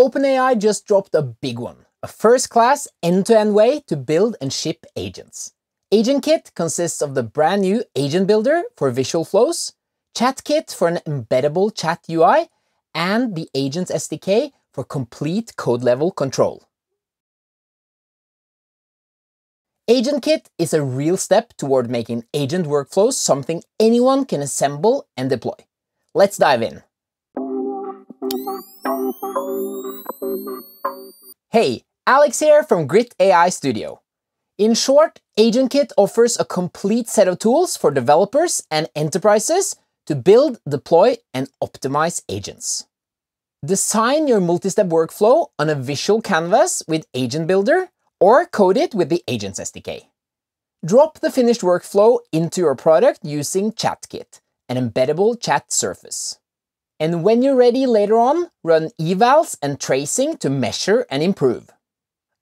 OpenAI just dropped a big one, a first-class end-to-end way to build and ship agents. AgentKit consists of the brand new Agent Builder for visual flows, ChatKit for an embeddable chat UI, and the Agents SDK for complete code-level control. AgentKit is a real step toward making agent workflows something anyone can assemble and deploy. Let's dive in. Hey, Alex here from Grit AI Studio. In short, AgentKit offers a complete set of tools for developers and enterprises to build, deploy, and optimize agents. Design your multi-step workflow on a visual canvas with Agent Builder or code it with the Agents SDK. Drop the finished workflow into your product using ChatKit, an embeddable chat surface. And when you're ready later on, run evals and tracing to measure and improve.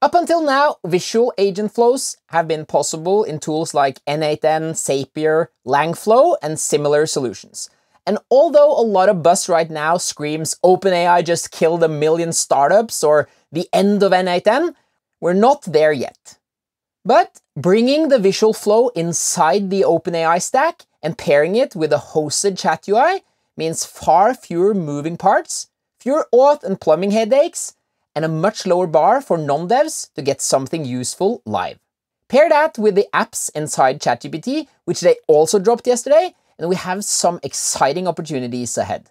Up until now, visual agent flows have been possible in tools like N8N, Zapier, Langflow, and similar solutions. And although a lot of buzz right now screams OpenAI just killed a million startups or the end of N8N, we're not there yet. But bringing the visual flow inside the OpenAI stack and pairing it with a hosted chat UI means far fewer moving parts, fewer auth and plumbing headaches, and a much lower bar for non-devs to get something useful live. Pair that with the apps inside ChatGPT, which they also dropped yesterday, and we have some exciting opportunities ahead.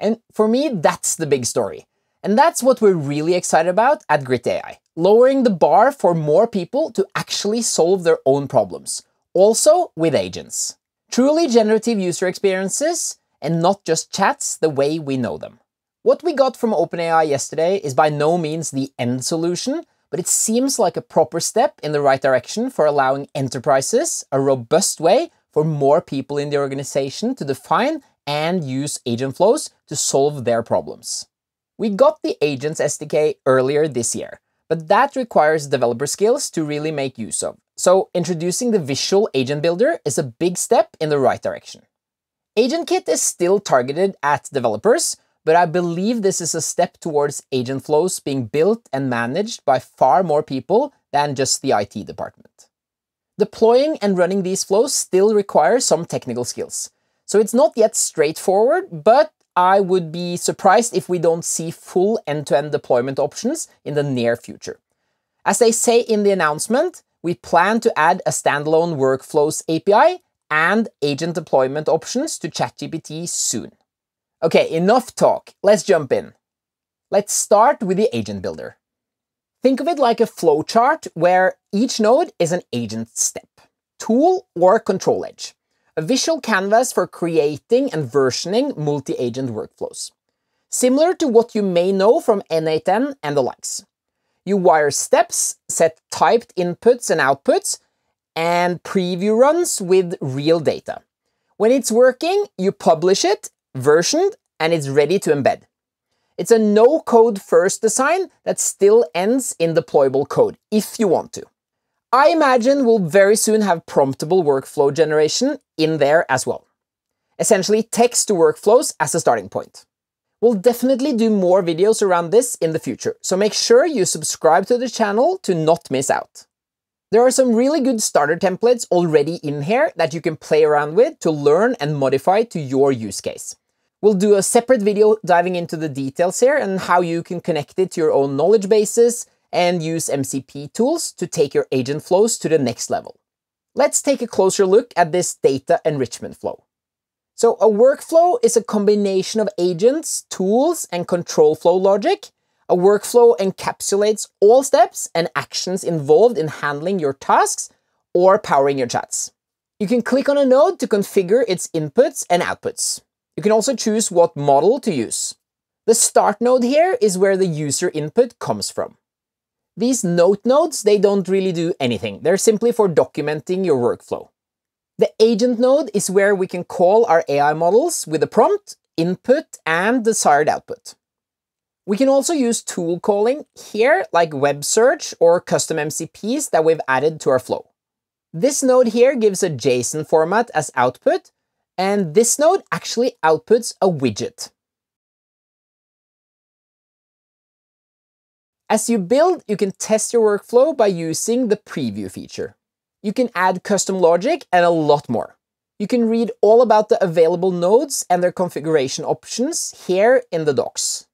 And for me, that's the big story. And that's what we're really excited about at Grit AI lowering the bar for more people to actually solve their own problems, also with agents. Truly generative user experiences and not just chats the way we know them. What we got from OpenAI yesterday is by no means the end solution, but it seems like a proper step in the right direction for allowing enterprises a robust way for more people in the organization to define and use agent flows to solve their problems. We got the Agents SDK earlier this year, but that requires developer skills to really make use of. So introducing the visual agent builder is a big step in the right direction. AgentKit is still targeted at developers, but I believe this is a step towards agent flows being built and managed by far more people than just the IT department. Deploying and running these flows still requires some technical skills. So it's not yet straightforward, but I would be surprised if we don't see full end-to-end -end deployment options in the near future. As they say in the announcement, we plan to add a standalone workflows API and agent deployment options to ChatGPT soon. Okay, enough talk. Let's jump in. Let's start with the agent builder. Think of it like a flowchart where each node is an agent step, tool, or control edge a visual canvas for creating and versioning multi-agent workflows. Similar to what you may know from N8N and the likes. You wire steps, set typed inputs and outputs, and preview runs with real data. When it's working, you publish it, versioned, and it's ready to embed. It's a no-code first design that still ends in deployable code, if you want to. I imagine we'll very soon have promptable workflow generation in there as well. Essentially text to workflows as a starting point. We'll definitely do more videos around this in the future, so make sure you subscribe to the channel to not miss out. There are some really good starter templates already in here that you can play around with to learn and modify to your use case. We'll do a separate video diving into the details here and how you can connect it to your own knowledge bases, and use MCP tools to take your agent flows to the next level. Let's take a closer look at this data enrichment flow. So a workflow is a combination of agents, tools, and control flow logic. A workflow encapsulates all steps and actions involved in handling your tasks or powering your chats. You can click on a node to configure its inputs and outputs. You can also choose what model to use. The start node here is where the user input comes from. These note nodes, they don't really do anything. They're simply for documenting your workflow. The agent node is where we can call our AI models with a prompt, input, and desired output. We can also use tool calling here, like web search or custom MCPs that we've added to our flow. This node here gives a JSON format as output, and this node actually outputs a widget. As you build, you can test your workflow by using the preview feature. You can add custom logic and a lot more. You can read all about the available nodes and their configuration options here in the docs.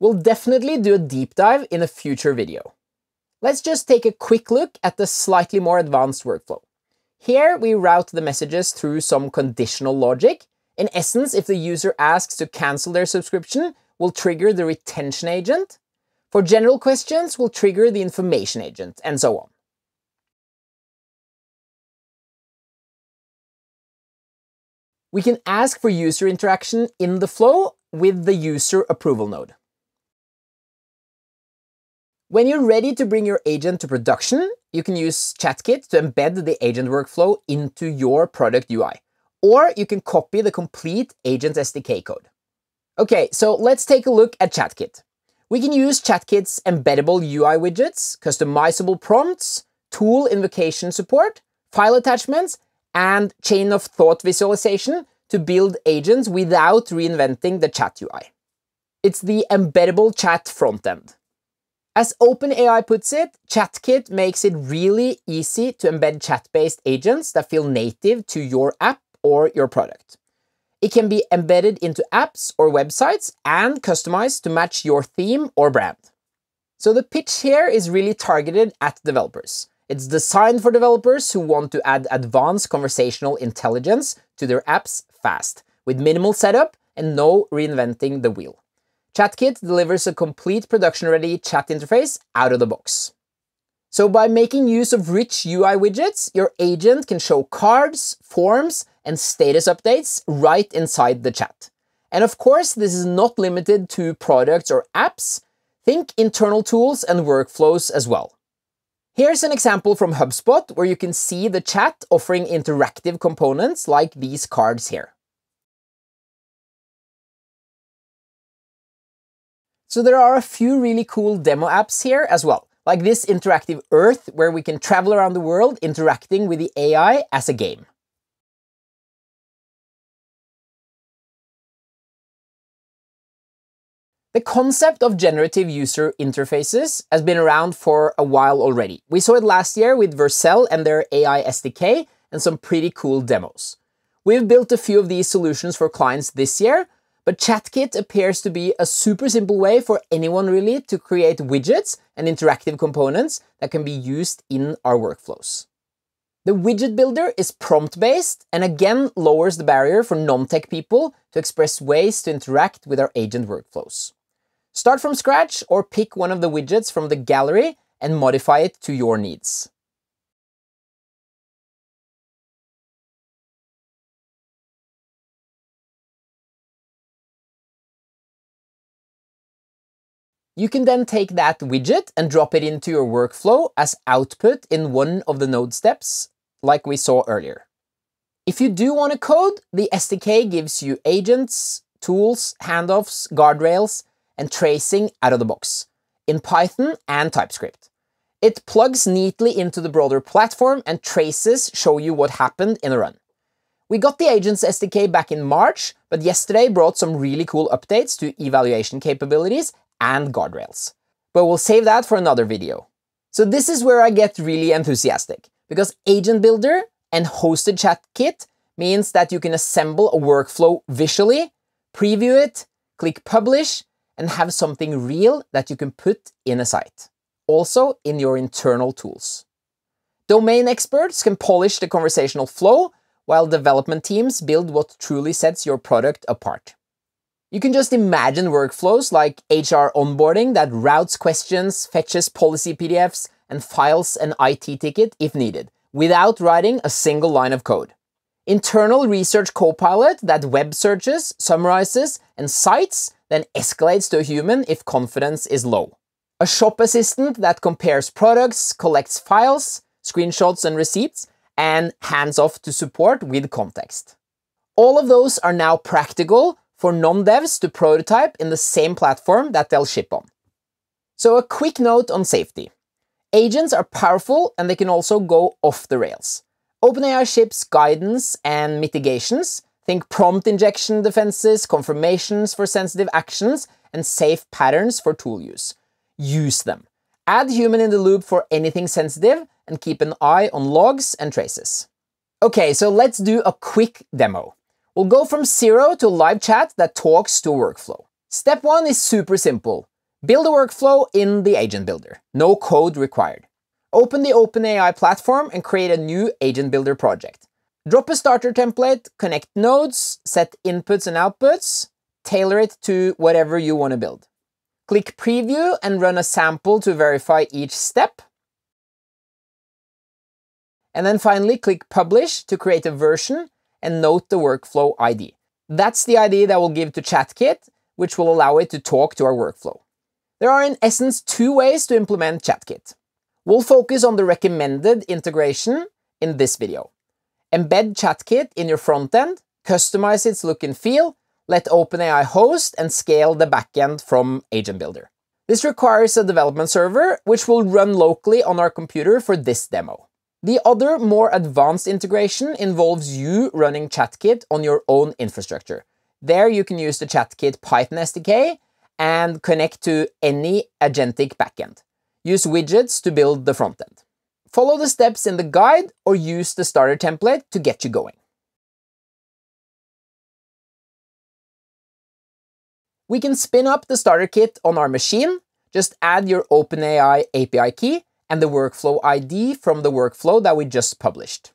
We'll definitely do a deep dive in a future video. Let's just take a quick look at the slightly more advanced workflow. Here we route the messages through some conditional logic. In essence, if the user asks to cancel their subscription, we'll trigger the retention agent. For general questions, we'll trigger the information agent, and so on. We can ask for user interaction in the flow with the user approval node. When you're ready to bring your agent to production, you can use ChatKit to embed the agent workflow into your product UI, or you can copy the complete agent SDK code. Okay, so let's take a look at ChatKit. We can use ChatKit's embeddable UI widgets, customizable prompts, tool invocation support, file attachments, and chain of thought visualization to build agents without reinventing the chat UI. It's the embeddable chat frontend. As OpenAI puts it, ChatKit makes it really easy to embed chat-based agents that feel native to your app or your product. It can be embedded into apps or websites and customized to match your theme or brand. So the pitch here is really targeted at developers. It's designed for developers who want to add advanced conversational intelligence to their apps fast, with minimal setup and no reinventing the wheel. ChatKit delivers a complete production-ready chat interface out of the box. So by making use of rich UI widgets, your agent can show cards, forms, and status updates right inside the chat. And of course, this is not limited to products or apps. Think internal tools and workflows as well. Here's an example from HubSpot where you can see the chat offering interactive components like these cards here. So there are a few really cool demo apps here as well, like this interactive Earth where we can travel around the world interacting with the AI as a game. The concept of generative user interfaces has been around for a while already. We saw it last year with Vercel and their AI SDK and some pretty cool demos. We've built a few of these solutions for clients this year, but ChatKit appears to be a super simple way for anyone really to create widgets and interactive components that can be used in our workflows. The widget builder is prompt-based and again lowers the barrier for non-tech people to express ways to interact with our agent workflows. Start from scratch or pick one of the widgets from the gallery and modify it to your needs. You can then take that widget and drop it into your workflow as output in one of the node steps, like we saw earlier. If you do want to code, the SDK gives you agents, tools, handoffs, guardrails, and tracing out of the box in Python and TypeScript. It plugs neatly into the broader platform and traces show you what happened in a run. We got the Agents SDK back in March, but yesterday brought some really cool updates to evaluation capabilities and guardrails. But we'll save that for another video. So this is where I get really enthusiastic, because Agent Builder and Hosted Chat Kit means that you can assemble a workflow visually, preview it, click Publish, and have something real that you can put in a site, also in your internal tools. Domain experts can polish the conversational flow, while development teams build what truly sets your product apart. You can just imagine workflows like HR onboarding that routes questions, fetches policy PDFs, and files an IT ticket if needed, without writing a single line of code. Internal research copilot that web searches, summarizes, and cites then escalates to a human if confidence is low. A shop assistant that compares products, collects files, screenshots and receipts, and hands off to support with context. All of those are now practical for non-devs to prototype in the same platform that they'll ship on. So a quick note on safety. Agents are powerful and they can also go off the rails. OpenAI ships guidance and mitigations Think prompt injection defenses, confirmations for sensitive actions, and safe patterns for tool use. use them. Add human in the loop for anything sensitive and keep an eye on logs and traces. Okay, so let's do a quick demo. We'll go from zero to live chat that talks to workflow. Step one is super simple. Build a workflow in the agent builder. No code required. Open the OpenAI platform and create a new agent builder project. Drop a starter template, connect nodes, set inputs and outputs, tailor it to whatever you want to build. Click preview and run a sample to verify each step. And then finally click publish to create a version and note the workflow ID. That's the ID that we'll give to ChatKit, which will allow it to talk to our workflow. There are in essence two ways to implement ChatKit. We'll focus on the recommended integration in this video. Embed ChatKit in your front end, customize its look and feel, let OpenAI host and scale the backend from Agent Builder. This requires a development server, which will run locally on our computer for this demo. The other, more advanced integration involves you running ChatKit on your own infrastructure. There you can use the ChatKit Python SDK and connect to any agentic backend. Use widgets to build the frontend. Follow the steps in the guide or use the starter template to get you going. We can spin up the starter kit on our machine. Just add your OpenAI API key and the workflow ID from the workflow that we just published.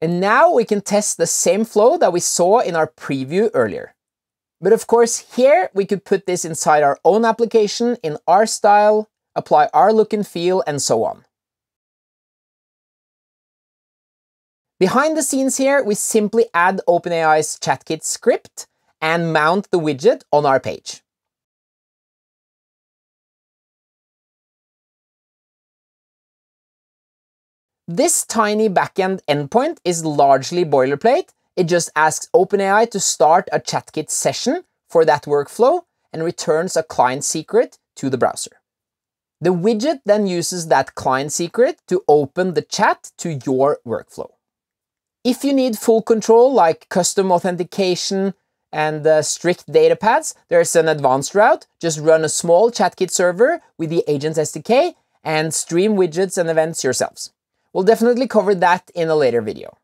And now we can test the same flow that we saw in our preview earlier. But of course, here we could put this inside our own application in our style, apply our look and feel, and so on. Behind the scenes here, we simply add OpenAI's ChatKit script and mount the widget on our page. This tiny backend endpoint is largely boilerplate. It just asks OpenAI to start a ChatKit session for that workflow and returns a client secret to the browser. The widget then uses that client secret to open the chat to your workflow. If you need full control, like custom authentication and uh, strict data paths, there's an advanced route. Just run a small ChatKit server with the Agents SDK and stream widgets and events yourselves. We'll definitely cover that in a later video.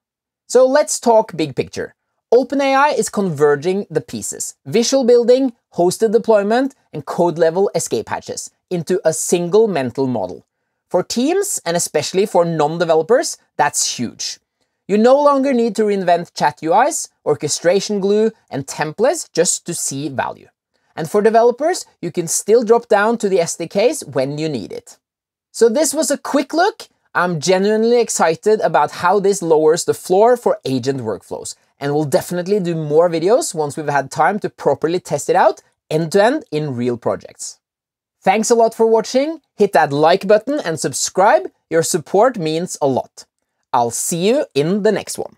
So let's talk big picture. OpenAI is converging the pieces, visual building, hosted deployment, and code-level escape hatches into a single mental model. For teams, and especially for non-developers, that's huge. You no longer need to reinvent chat UIs, orchestration glue, and templates just to see value. And for developers, you can still drop down to the SDKs when you need it. So this was a quick look I'm genuinely excited about how this lowers the floor for agent workflows, and we'll definitely do more videos once we've had time to properly test it out end to end in real projects. Thanks a lot for watching, hit that like button and subscribe, your support means a lot. I'll see you in the next one.